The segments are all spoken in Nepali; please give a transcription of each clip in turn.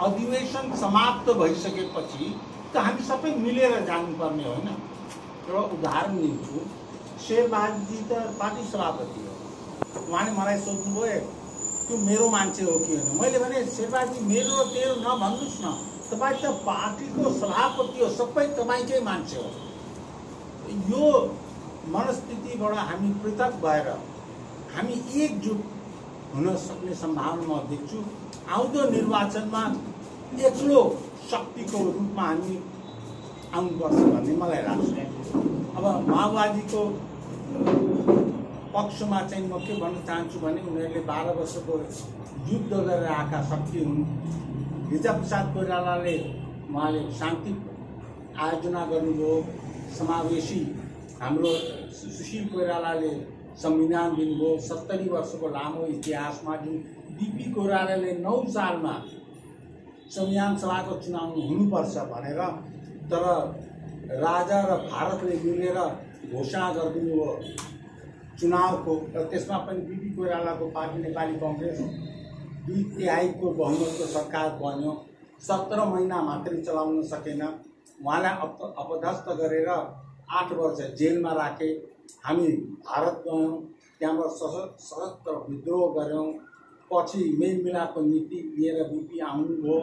अधिवेशन समाप्त भइसकेपछि त हामी सबै मिलेर जानुपर्ने होइन? एउटा उदाहरण दिन्छु। शेरबहादुरजी त पार्टी सभापति हो। उहाँले मलाई सोध्नुभयो त्यो मेरो मान्छे हो कि होइन? मैले भने शेरबहादुरजी मेरो र तेरो नभन्नुहोस् न। तपाईँ त पार्टीको सभापति हो सबै तपाईँकै मान्छे हो। यो मनस्थितिबाट हामी पृथक भएर हामी एकजुट हुन सक्ने सम्भावना म देख्छु। आउँदो निर्वाचनमा एक्लो शक्तिको रूपमा हामी आउनुपर्छ भन्ने मलाई लाग्छ। अब माओवादीको पक्षमा चाहिँ म के भन्न चाहन्छु भने उनीहरूले बाह्र वर्षको युद्ध गरेर आएका शक्ति हुन्। गिरिजाप्रसाद कोइरालाले उहाँले शान्ति आयोजना गर्नुभयो। समावेशी हाम्रो सुशील कोइरालाले संविधान दिनुभयो। सत्तरी वर्षको लामो इतिहासमा जुन डिपी कोइरालाले नौ सालमा संविधान सभाको चुनाव हुनुपर्छ भनेर तर राजा र भारतले मिलेर घोषणा गरिदिनु हो। चुनावको र त्यसमा पनि बिपी कोइरालाको पार्टी नेपाली कङ्ग्रेस दुई तिहाईको बहुमतको सरकार बन्यो। सत्र महिना मात्रै चलाउन सकेन। उहाँलाई अप अपदस्थ गरेर आठ वर्ष जेलमा राखे। हामी भारत गयौँ त्यहाँबाट सश सशस्त्र विद्रोह गऱ्यौँ। पछि मेलमिलापको नीति लिएर बिपी आउनुभयो।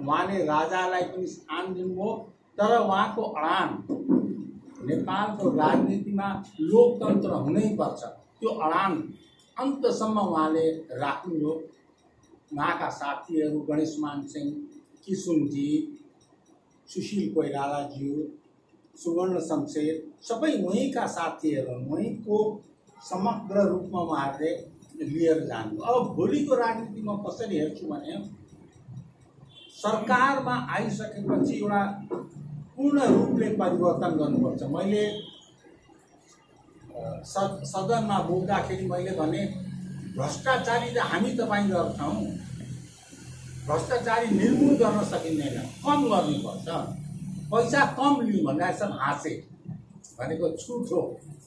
उहाँले राजालाई पनि स्थान दिनुभयो। तर उहाँको अडान नेपालको राजनीतिमा लोकतन्त्र हुनैपर्छ त्यो अडान अन्तसम्म उहाँले राख्नुभयो। उहाँका साथीहरू गणेशमान सिंह किसुनजी सुशील कोइरालाज्यू सुवर्ण शमशेर सबै उहीँका साथीहरू। उहीँको समग्र रूपमा उहाँहरूले लिएर जानु अब भोलिको राजनीति म कसरी हेर्छु भने सरकारमा आइसकेपछि एउटा पूर्ण रूपले परिवर्तन गर्नुपर्छ। मैले सद सदनमा बोल्दाखेरि मैले भने भ्रष्टाचारी त हामी तपाईँ गर्छौँ। भ्रष्टाचारी निर्मूल गर्न सकिँदैन। कम गर्नुपर्छ। पैसा कम लिउँ भन्दा हाँसे। भनेको छुट हो।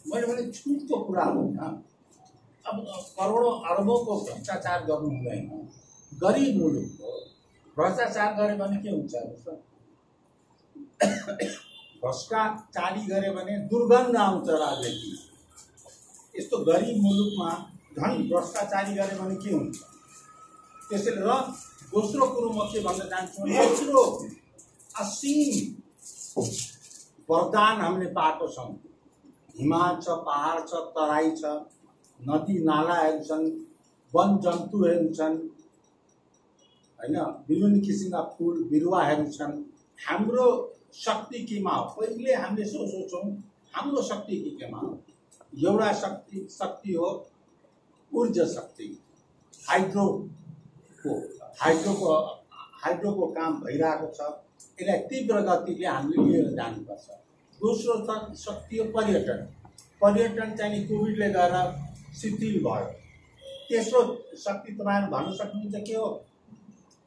मैले भने छुटको कुरा होइन अब करोडौँ अरबौँको भ्रष्टाचार गर्नु हुँदैन गरिब मुलुक हो भ्रष्टाचार गऱ्यो भने के हुन्छ। भ्रष्टाचारी गऱ्यो भने दुर्गन्ध आउँछ राजनीति यस्तो गरिब मुलुकमा झन् भ्रष्टाचारी गऱ्यो भने के हुन्छ त्यसैले र दोस्रो कुरो म के भन्न चाहन्छु यत्रो असीम वरदान हामीले पाएको छौँ हिमाल छ पहाड छ तराई छ नदी नालाहरू छन् वन जन्तुहरू छन् होइन? विभिन्न किसिमका फुल बिरुवाहरू छन् हाम्रो शक्ति केमा हो? पहिले हामीले सो सोचौँ हाम्रो शक्ति के केमा हो? एउटा शक्ति शक्ति हो ऊर्जा शक्ति। हाइड्रोको हाइड्रोको हाइड्रोको काम भइरहेको छ। यसलाई तीव्र गतिले हामीले लिएर जानुपर्छ। दोस्रो शक्ति हो पर्यटन। पर्यटन चाहिँ कोभिडले गएर शिथिल भयो। तेस्रो शक्ति तपाईँहरू भन्न सक्नुहुन्छ के हो?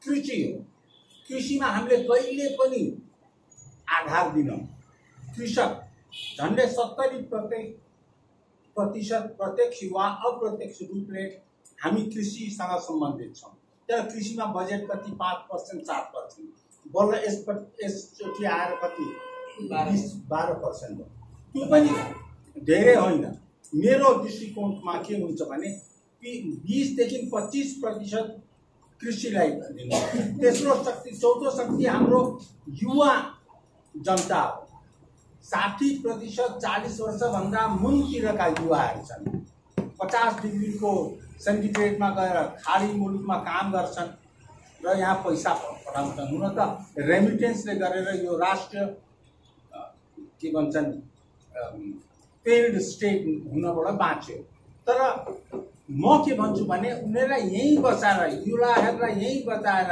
कृषि हो। कृषिमा हामीले कहिले पनि आधार दिनौँ। कृषक झन्डै सत्तरी प्रत्येक प्रतिशत प्रत्यक्ष वा अप्रत्यक्ष रूपले हामी कृषिसँग सम्बन्धित छौँ। तर कृषिमा बजेट कति? पाँच पर्सेन्ट सात पर्सेन्ट। बल्ल यस यसचोटि आएर कति? बाह्र पर्सेन्ट हो। त्यो पनि धेरै होइन। मेरो दृष्टिकोणमा के हुन्छ भने बिसदेखि पच्चिस प्रतिशत कृषिलाई दिनु तेस्रो शक्ति चौथो शक्ति हाम्रो युवा जनता हो। साठी प्रतिशत चालिस वर्षभन्दा मुनतिरका युवाहरू छन्। पचास डिग्रीको सेन्टिग्रेडमा गएर खाडी मुलुकमा काम गर्छन् र यहाँ पैसा पठाउँछन्। हुन त रेमिटेन्सले गरेर यो राष्ट्र के भन्छन् पेड स्टेट हुनबाट बाँच्यो। तर म के भन्छु भने उनीहरूलाई यहीँ बसाएर युवाहरूलाई यहीँ बचाएर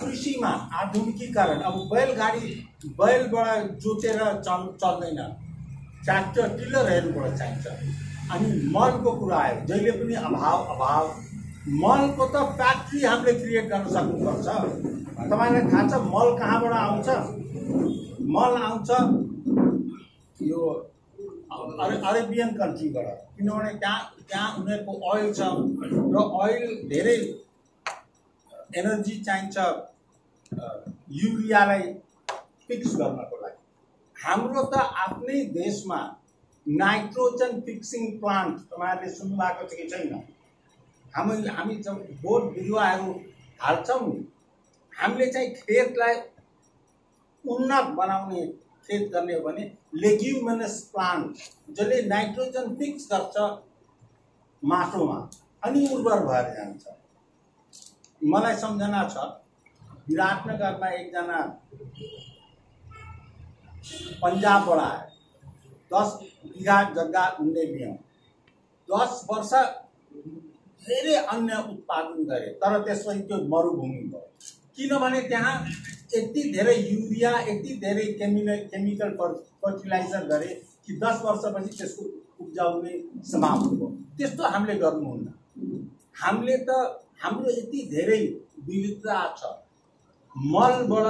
कृषिमा आधुनिकीकरण अब बैलगाडी बैलबाट जोतेर चल चल्दैन। ट्र्याक्टर टिलरहरूबाट चाहिन्छ। अनि मलको कुरा आयो। जहिले पनि अभाव अभाव। मलको त फ्याक्ट्री हामीले क्रिएट गर्न सक्नुपर्छ। तपाईँलाई थाहा छ मल कहाँबाट आउँछ? मल आउँछ अरे अरेबियन कन्ट्रीबाट किनभने त्यहाँ त्यहाँ उनीहरूको ओइल छ र ओइल धेरै एनर्जी चाहिन्छ युरियालाई फिक्स गर्नको लागि हाम्रो त आफ्नै देशमा नाइट्रोजन फिक्सिङ प्लान्ट तपाईँहरूले सुन्नुभएको छ कि छैन हामी हामी जब बोट बिरुवाहरू हाल्छौँ हामीले चाहिँ खेतलाई उन्नत बनाउने खेत गर्ने हो भने लेग्युमिनस प्लान्ट जसले नाइट्रोजन फिक्स गर्छ माटोमा अनि उर्वर भएर जान्छ। मलाई सम्झना छ विराटनगरमा एकजना पन्जाबबाट आयो दस बिघा जग्गा उनले लियौँ दस वर्ष धेरै अन्न उत्पादन गरे तर त्यसपछि त्यो मरुभूमि भयो। किनभने त्यहाँ यति धेरै युरिया यति धेरै केमिकल केमिकल फर् फर्टिलाइजर गरे कि दस वर्षपछि त्यसको उब्जाउ नै समाप्त भयो। त्यस्तो हामीले गर्नुहुन्न। हामीले त हाम्रो यति धेरै विविधता छ। मलबाट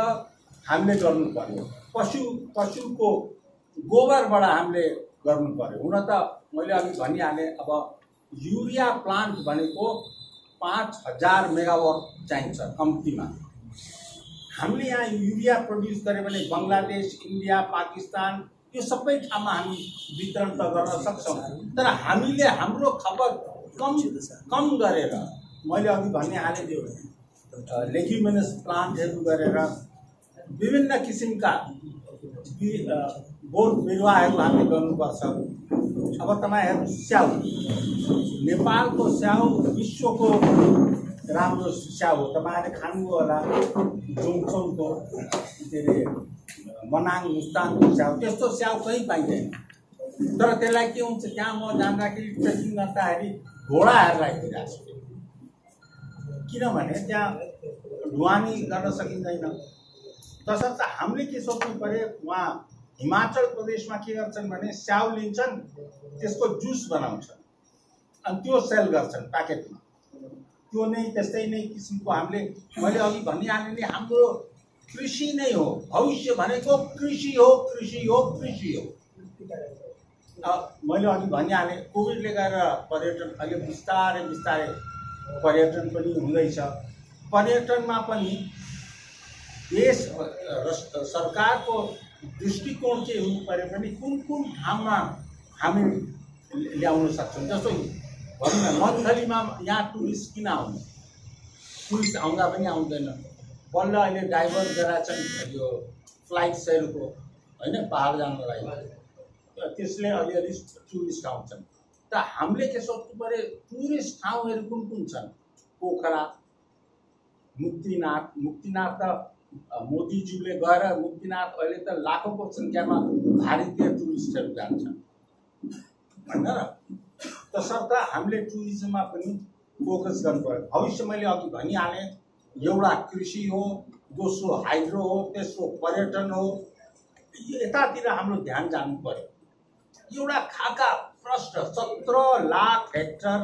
हामीले गर्नु पर्यो पशु पशुको गोबरबाट हामीले गर्नु पर्यो हुन त मैले अघि भनिहालेँ अब युरिया प्लान्ट भनेको पाँच हजार मेगावाट चाहिन्छ कम्तीमा। हामीले यहाँ युरिया प्रड्युस गऱ्यो भने बङ्गलादेश इन्डिया पाकिस्तान यो सबै ठाउँमा हामी वितरण त गर्न सक्छौँ। तर हामीले हाम्रो खपत कम कम गरेर मैले अघि भनिहालेँ त्यो लेग्युमिनस प्लान्टहरू गरेर विभिन्न किसिमका बोट बिरुवाहरू हामीले गर्नुपर्छ। अब तपाईँहरू स्याउ। नेपालको स्याउ विश्वको राम्रो स्याउ हो। तपाईँहरूले खानुभयो होला। जोङसोङको के अरे मनाङ मुस्ताङको स्याउ त्यस्तो स्याउ कहीँ पाइँदैन। तर त्यसलाई के हुन्छ त्यहाँ म जाँदाखेरि ट्रेकिङ गर्दाखेरि घोडाहरूलाई दिइरहेको छु। किनभने त्यहाँ ढुवानी गर्न सकिँदैन। तसर्थ हामीले के सोच्नु पऱ्यो उहाँ हिमाचल प्रदेशमा के गर्छन् भने स्याउ लिन्छन् त्यसको जुस बनाउँछन्। अनि त्यो सेल गर्छन् प्याकेटमा। त्यो नै त्यस्तै नै किसिमको हामीले मैले अघि भनिहालेँ नि हाम्रो कृषि नै हो। भविष्य भनेको कृषि हो कृषि हो कृषि हो। मैले अघि भनिहालेँ कोभिडले गर्दा पर्यटन अहिले बिस्तारै बिस्तारै पर्यटन पनि हुँदैछ। पर्यटनमा पनि देश सरकारको दृष्टिकोण के हुनु पऱ्यो भने कुन कुन ठाउँमा हामी ल्याउन सक्छौँ? जस्तो भनौँ न मन्थलीमा यहाँ टुरिस्ट किन आउने? टुरिस्ट आउँदा पनि आउँदैन। बल्ल अहिले ड्राइभर गराएछन् यो फ्लाइट सेलको होइन पाहाड जानको लागि। त्यसले अलिअलि टुरिस्ट आउँछन्। त हामीले के सोच्नु पऱ्यो टुरिस्ट ठाउँहरू कुन कुन छन्? पोखरा मुक्तिनाथ मुक्तिनाथ त मोदीज्यूले गएर मुक्तिनाथ अहिले त लाखौँको सङ्ख्यामा भारतीय टुरिस्टहरू जान्छन्। होइन? र तसर्थ हामीले टुरिज्ममा पनि फोकस गर्नु पऱ्यो भविष्य मैले अघि भनिहालेँ एउटा कृषि हो दोस्रो हाइड्रो हो तेस्रो पर्यटन हो यतातिर हाम्रो ध्यान जानु पर्यो एउटा खाका प्रष्ट सत्र लाख हेक्टर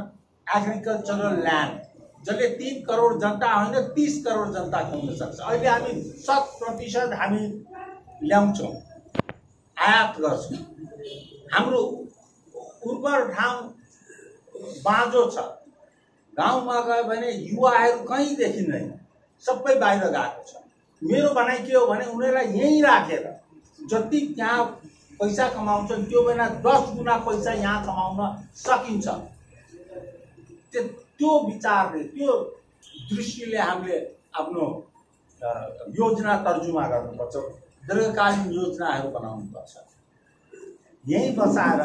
एग्रिकल्चरल ल्यान्ड जसले तिन करोड जनता होइन तिस करोड जनता खुवाउन सक्छ। अहिले हामी शत प्रतिशत हामी ल्याउँछौँ आयात गर्छौँ। हाम्रो उर्वर ठाउँ बाँझो छ। गाउँमा गयो भने युवाहरू कहीँ देखिँदैन। सबै बाहिर गएको छ। मेरो भनाइ के हो भने उनीहरूलाई यहीँ राखेर जति त्यहाँ पैसा कमाउँछन् त्यो बेला दस गुणा पैसा यहाँ कमाउन सकिन्छ। त्यो विचारले त्यो दृष्टिले हामीले आफ्नो योजना तर्जुमा गर्नुपर्छ। दीर्घकालीन योजनाहरू बनाउनुपर्छ। यहीँ बसाएर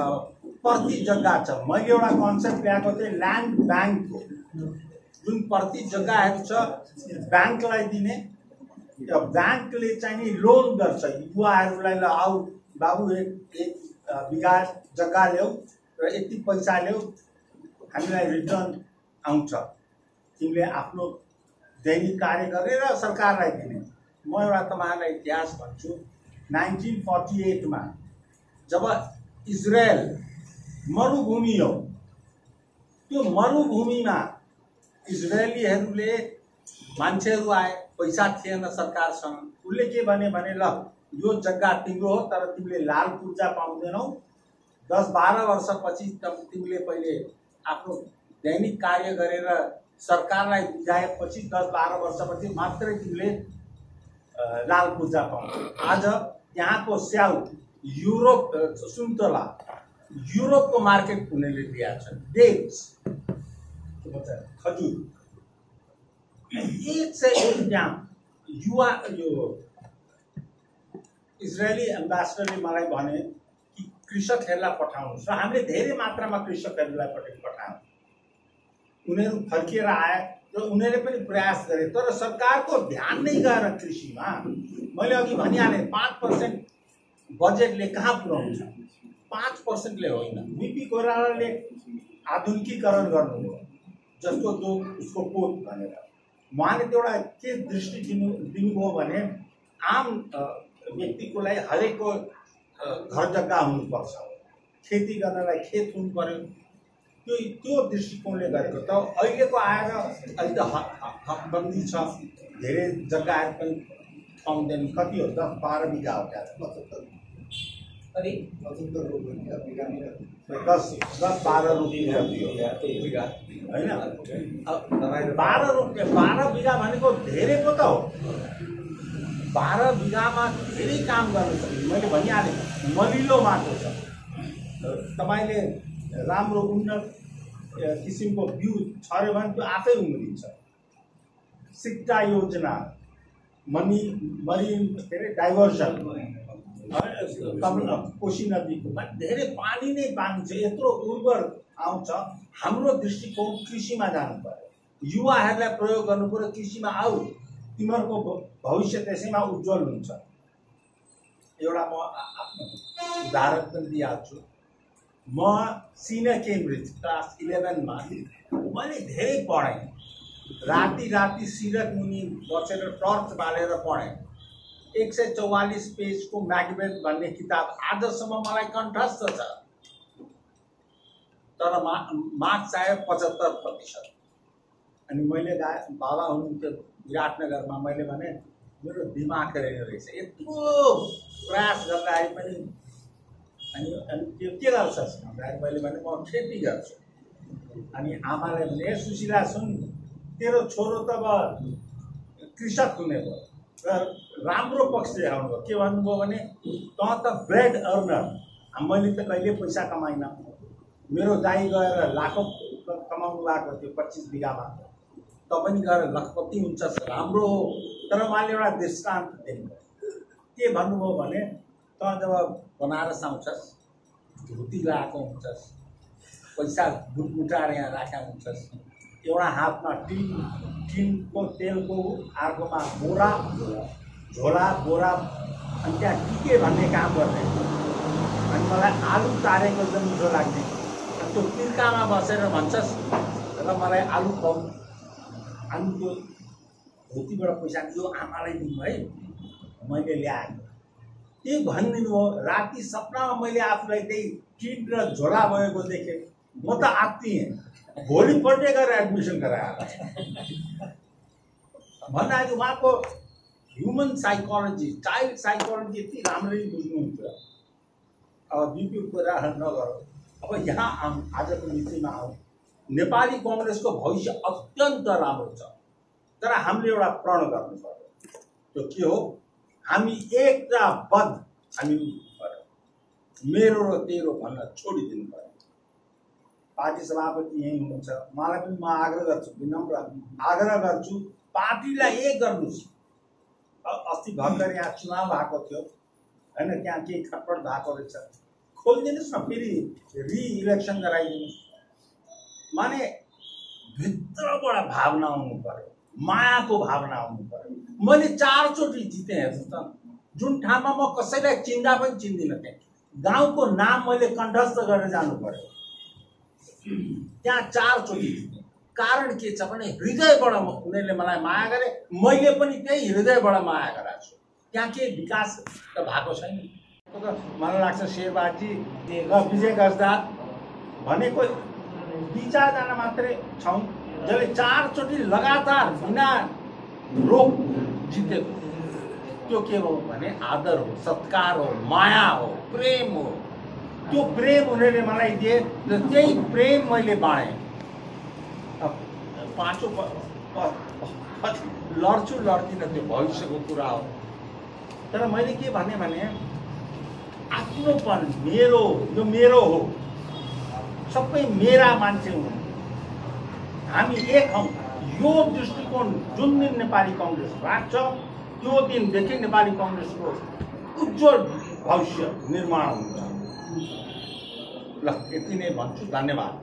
प्रति जग्गा छ। मैले एउटा कन्सेप्ट ल्याएको थिएँ ल्यान्ड ब्याङ्कको जुन प्रति जग्गाहरू छ ब्याङ्कलाई दिने। र ब्याङ्कले चाहिँ नि लोन गर्छ। युवाहरूलाई ल आऊ बाबु एक एक बिघा जग्गा ल्याऊ र यति पैसा ल्याऊ हामीलाई रिटर्न आउँछ। तिमीले आफ्नो दैनिक कार्य गरेर सरकारलाई दिने। म एउटा तपाईँहरूलाई इतिहास भन्छु। नाइन्टिन फोर्टी एटमा जब इजरायल मरुभूमि हो त्यो मरुभूमिमा इजरायलीहरूले मान्छेहरू आए पैसा थिएन सरकारसँग। उसले के भने भने ल यो जग्गा तिम्रो हो तर तिमीले लाल पूर्जा पाउँदैनौ। दस बाह्र वर्षपछि तिमीले पहिले आफ्नो दैनिक कार्य गरेर सरकारलाई बुझाएपछि दस बाह्र वर्षपछि मात्रै तिमीले लाल पूर्जा पाउँछौ आज यहाँको स्याउ युरोप सुन्तला। युरोपको मार्केट उनीहरूले दिएका छन् डेट्स खजुर। एक से एक युवा यो इजरायली एम्बेसडरले मलाई भने कि कृषकहरूलाई पठाउनुहोस् र हामीले धेरै मात्रामा कृषकहरूलाई पठायौँ। उनीहरू फर्किएर आए र उनीहरूले पनि प्रयास गरे। तर सरकारको ध्यान नै गएर कृषिमा। मैले अघि भनिहालेँ पाँच पर्सेन्ट बजेटले कहाँ पुऱ्याउँछ? पाँच पर्सेन्टले होइन। बिपी कोइरालाले आधुनिकीकरण गर्नुभयो। जस्तो जो उसको पोत भनेर। उहाँले त्यो एउटा के दृष्टि दिनु दिनुभयो भने आम व्यक्तिको लागि हरेकको घर जग्गा हुनुपर्छ। खेती गर्नलाई खेत हुनु पर्यो। त्यो त्यो दृष्टिकोणले गरेको। त अहिलेको आएर अहिले त हक हक- हकबन्दी छ। धेरै जग्गाहरू पनि पाउँदैन कति हो? दस बाह्र बिघा हो त्यहाँ। दस दस बाह्र रुपियाँ होइन अब बाह्र रुपियाँ बाह्र बिघा भनेको धेरै पो त हो. बाह्र बिघामा धेरै काम गर्नु सक्छ मैले भनिहालेँ मलिलो माटो छ तपाईँले राम्रो उन्नत किसिमको बिउ छर्यो भने त्यो आफै उम्रिन्छ। सिक्टा योजना मनी मरिन के अरे डाइभर्सन कोशी नदीको मा धेरै पानी नै पानी छ यत्रो उर्वर आउँछ। हाम्रो दृष्टिकोण कृषिमा जानु पर्यो युवाहरूलाई प्रयोग गर्नु पऱ्यो कृषिमा आऊ। तिमीहरूको भविष्य त्यसैमा उज्जवल हुन्छ। एउटा म उदाहरण पनि दिइहाल्छु। म सिनियर केम्ब्रिज क्लास इलेभेनमा। मैले धेरै पढेँ। राति राति सिरक मुनि बसेर टर्च बालेर पढेँ। एक सय चौवालिस पेजको म्यागबेथ भन्ने किताब आजसम्म मलाई कण्ठस्थ छ। तर मा मार्क्स आयो पचहत्तर प्रतिशत। अनि मैले गा बाबा हुनुहुन्थ्यो विराटनगरमा मैले भने मेरो दिमाग रहेन रहेछ। यत्रो प्रयास गर्दाखेरि पनि अनि अनि त्यो के गर्छस् भन्दाखेरि मैले भने म खेती गर्छु। अनि आमाले भने सुशीला सुन तेरो छोरो त अब कृषक हुने भयो। र राम्रो पक्ष देखाउनु भयो के भन्नुभयो भने तँ त ब्रेड अर्नर मैले त कहिले पैसा कमाइनँ। मेरो दाइ गएर लाखौँ कमाउनु भएको थियो पच्चिस बिघामा। पनि गएर लखपति हुन्छस् राम्रो हो। तर उहाँले एउटा दृष्टान्त दिनुभयो। के भन्नुभयो भने तँ जब बनारस आउँछस् धुती लगाएको हुन्छस् पैसा गुटमुटाएर यहाँ राखेका हुन्छस् एउटा हातमा टिन टिनको तेलको अर्कोमा बोरा झोला बोरा अनि त्यहाँ के के भन्ने काम गर्ने। अनि मलाई आलु तारेको एकदम मिठो लाग्ने। त्यो तिर्कामा बसेर भन्छस् र मलाई आलु खुवाउ। अनि त्यो धोतीबाट पैसा यो आमालाई दिनु है मैले ल्याएँ त्यही भनिदिनु हो राति सपनामा मैले आफूलाई त्यही टिन र झोला भएको देखेँ। म त आत्तिएँ भोलिपल्टै गएर एडमिसन गराएर भन्दाखेरि उहाँको ह्युमन साइकोलोजी चाइल्ड साइकोलोजी यति राम्ररी बुझ्नुहुन्छ। अब बिपी कुराहरू नगरौँ। अब यहाँ आउँ आजको मितिमा आउँ। नेपाली कङ्ग्रेसको भविष्य अत्यन्त राम्रो छ। तर हामीले एउटा प्रण गर्नु पर्यो। त्यो के हो? हामी एकताबद्ध हामी पर्यो। मेरो र तेरो भन्न छोडिदिनु पर्यो। पार्टी सभापति यहीँ हुनुहुन्छ। उहाँलाई पनि म आग्रह गर्छु विनम्र आग्रह गर्छु। पार्टीलाई एक गर्नुहोस्। अस्ति भर्खर यहाँ चुनाव भएको थियो। होइन त्यहाँ केही खटपट भएको रहेछ। खोलिदिनुहोस् न फेरि रिइलेक्सन गराइदिनुहोस् माने भित्रबाट भावना आउनु पर्यो। मायाको भावना आउनु पर्यो। मैले चारचोटि जितेँ हेर्नुहोस् त। जुन ठाउँमा म कसैलाई चिन्दा पनि चिन्दिनँ गाउँको नाम मैले कण्ठस्थ गरेर जानु पर्यो। त्यहाँ चारचोटि जितेँ। कारण के छ भने हृदयबाट उनीहरूले मलाई माया गरे। मैले पनि त्यही हृदयबाट माया गराएको छु। त्यहाँ के विकास त भएको छैन। मलाई लाग्छ शेरबाजी र विजय गजदार भनेको दुई चारजना मात्रै छौँ। जसले चारचोटि लगातार बिना रोक जितेको त्यो के हो भने आदर हो सत्कार हो माया हो प्रेम हो। त्यो प्रेम उनीहरूले मलाई दिए र त्यही प्रेम मैले बाँडेँ। पाँचौँ लड्छु लड्दिनँ त्यो भविष्यको कुरा हो। तर मैले के भने भने आफ्नोपन मेरो यो मेरो हो। सबै मेरा मान्छे हुन्। हामी एक हौँ। यो दृष्टिकोण जुन दिन नेपाली कङ्ग्रेस राख्छ त्यो दिनदेखि नेपाली कङ्ग्रेसको उज्जवल भविष्य निर्माण हुन्छ। ल यति नै भन्छु। धन्यवाद।